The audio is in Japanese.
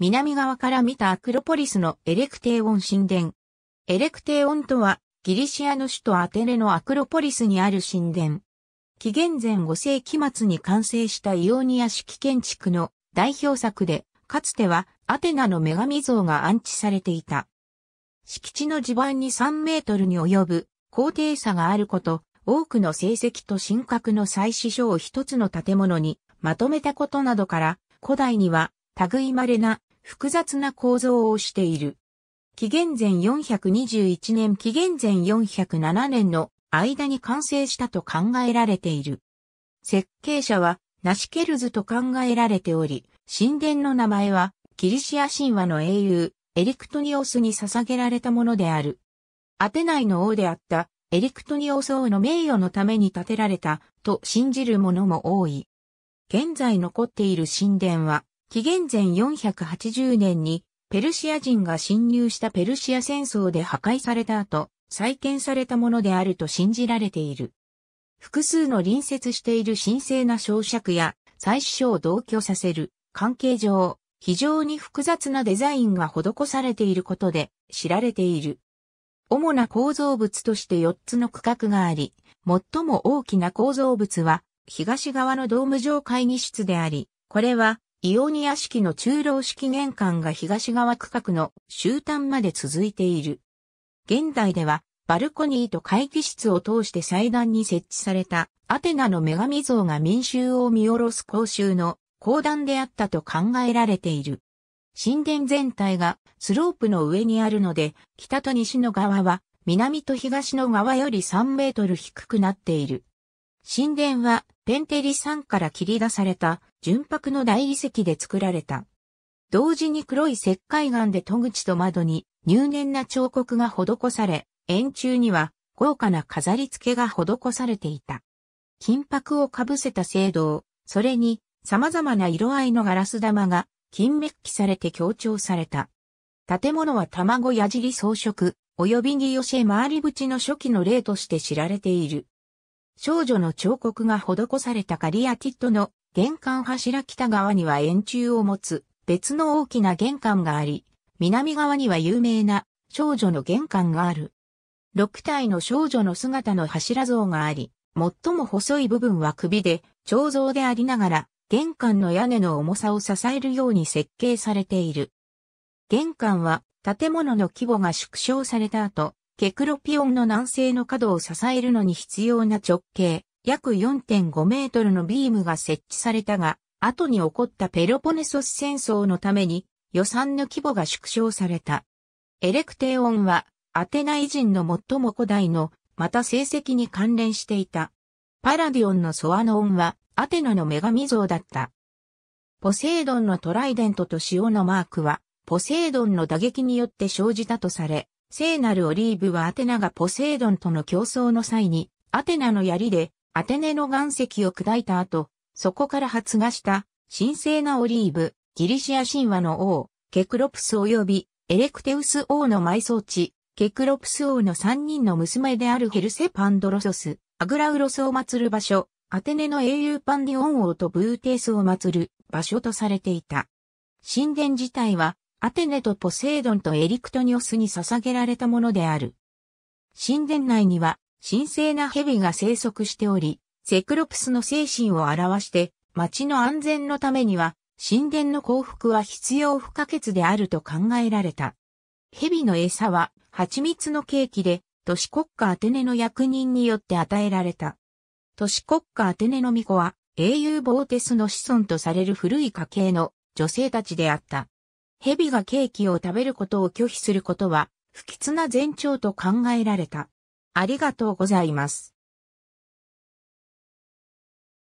南側から見たアクロポリスのエレクテーオン神殿。エレクテーオンとは、ギリシアの首都アテネのアクロポリスにある神殿。紀元前5世紀末に完成したイオニア式建築の代表作で、かつてはアテナの女神像が安置されていた。敷地の地盤に3メートルに及ぶ高低差があること、多くの成績と神格の祭祀書を一つの建物にまとめたことなどから、古代には類稀な複雑な構造をしている。紀元前421年紀元前407年の間に完成したと考えられている。設計者はナシケルズと考えられており、神殿の名前はギリシア神話の英雄エリクトニオスに捧げられたものである。アテナイの王であったエリクトニオス王の名誉のために建てられたと信じる者も多い。現在残っている神殿は紀元前480年にペルシア人が侵入したペルシア戦争で破壊された後、再建されたものであると信じられている。複数の隣接している神聖な小尺や祭祀書を同居させる関係上、非常に複雑なデザインが施されていることで知られている。主な構造物として4つの区画があり、最も大きな構造物は東側のドーム上会議室であり、これはイオニア式の中楼式玄関が東側区画の終端まで続いている。現代では、バルコニーと会議室を通して祭壇に設置されたアテナの女神像が民衆を見下ろす公衆の講談であったと考えられている。神殿全体がスロープの上にあるので、北と西の側は南と東の側より3メートル低くなっている。神殿はペンテリ山から切り出された純白の大理石で作られた。同時に黒い石灰岩で戸口と窓に入念な彫刻が施され、円柱には豪華な飾り付けが施されていた。金箔をかぶせた聖堂、それに様々な色合いのガラス玉が金メッキされて強調された。建物は卵矢尻装飾、及びギヨシェ回り縁の初期の例として知られている。少女の彫刻が施されたカリアティットの玄関柱北側には円柱を持つ別の大きな玄関があり、南側には有名な少女の玄関がある。六体の少女の姿の柱像があり、最も細い部分は首で、彫像でありながら、玄関の屋根の重さを支えるように設計されている。玄関は建物の規模が縮小された後、ケクロピオンの南西の角を支えるのに必要な直径約4.5メートルのビームが設置されたが、後に起こったペロポネソス戦争のために予算の規模が縮小された。エレクテオンはアテナイ人の最も古代の、また成績に関連していた。パラディオンのソアノオンはアテナの女神像だった。ポセイドンのトライデントと塩のマークは、ポセイドンの打撃によって生じたとされ、聖なるオリーブはアテナがポセイドンとの競争の際に、アテナの槍でアテネの岩石を砕いた後、そこから発芽した神聖なオリーブ、ギリシア神話の王、ケクロプス及びエレクテウス王の埋葬地、ケクロプス王の三人の娘であるヘルセ・パンドロソス、アグラウロスを祀る場所、アテネの英雄パンディオン王とブーテースを祀る場所とされていた。神殿自体はアテネとポセイドンとエリクトニオスに捧げられたものである。神殿内には神聖な蛇が生息しており、セクロプスの精神を表して、町の安全のためには、神殿の幸福は必要不可欠であると考えられた。蛇の餌は、蜂蜜のケーキで、都市国家アテネの役人によって与えられた。都市国家アテネの巫女は、英雄ボーテスの子孫とされる古い家系の女性たちであった。蛇がケーキを食べることを拒否することは、不吉な前兆と考えられた。ありがとうございます。